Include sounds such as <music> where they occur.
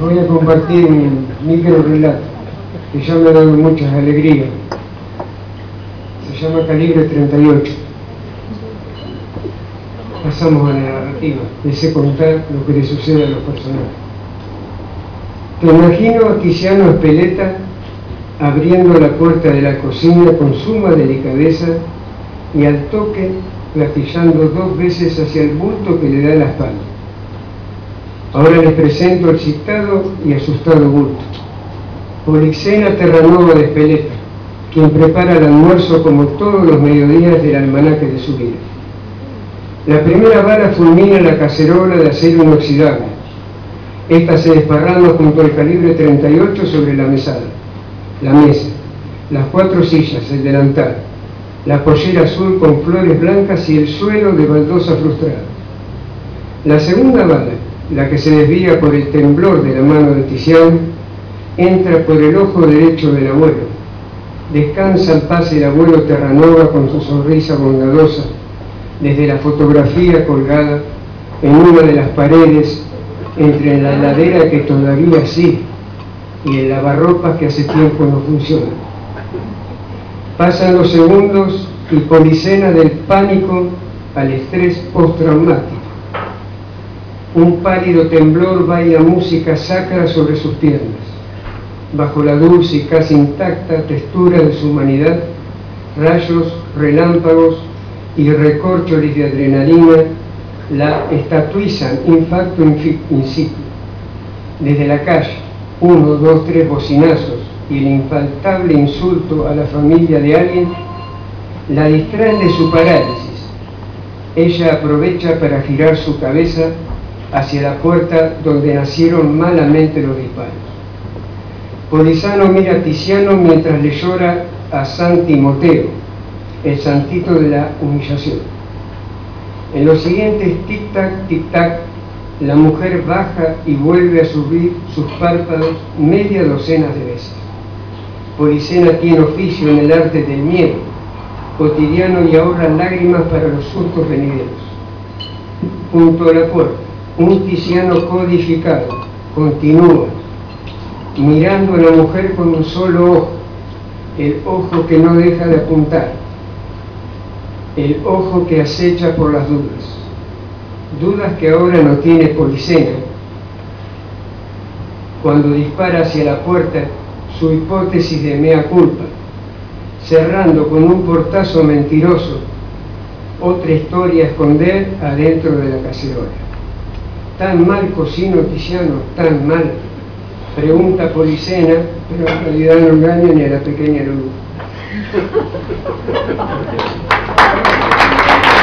voy a compartir un micro relato que ya me ha dado muchas alegrías. Se llama Calibre 38. Pasamos a la narrativa, deseo contar lo que le sucede a los personajes. Te imagino a Tiziano Espeleta abriendo la puerta de la cocina con suma delicadeza y al toque gatillando dos veces hacia el bulto que le da la espalda. Ahora les presento excitado y asustado bulto. Polixena Terranova de Espeleta, quien prepara el almuerzo como todos los mediodías del almanaque de su vida. La primera bala fulmina la cacerola de acero inoxidable. Esta se desparrama junto al calibre 38 sobre la mesada, la mesa, las cuatro sillas, el delantal, la pollera azul con flores blancas y el suelo de baldosa frustrada. La segunda bala, la que se desvía por el temblor de la mano de Tiziano, entra por el ojo derecho del abuelo. Descansa al pase el abuelo Terranova con su sonrisa bondadosa desde la fotografía colgada en una de las paredes entre la heladera que todavía sí y el lavarropas que hace tiempo no funciona. Pasan los segundos y Policena del pánico al estrés postraumático. Un pálido temblor baila música sacra sobre sus piernas. Bajo la dulce y casi intacta textura de su humanidad, rayos, relámpagos y recorcholis de adrenalina la estatuizan in facto in. Desde la calle, uno, dos, tres bocinazos y el infaltable insulto a la familia de alguien la distraen de su parálisis. Ella aprovecha para girar su cabeza hacia la puerta donde nacieron malamente los disparos. Polizano mira a Tiziano mientras le llora a San Timoteo, el santito de la humillación. En los siguientes tic-tac, tic-tac, la mujer baja y vuelve a subir sus párpados media docena de veces. Policena tiene oficio en el arte del miedo, cotidiano y ahorra lágrimas para los sustos venideros. Junto a la puerta, un tiziano codificado. Continúa. Mirando a la mujer con un solo ojo, el ojo que no deja de apuntar, el ojo que acecha por las dudas, dudas que ahora no tiene Policena. Cuando dispara hacia la puerta su hipótesis de mea culpa, cerrando con un portazo mentiroso otra historia a esconder adentro de la cacerola. Tan mal cocino Tiziano, tan mal, pregunta Policena, pero en realidad no engaña ni a la pequeña Lulu. <laughs>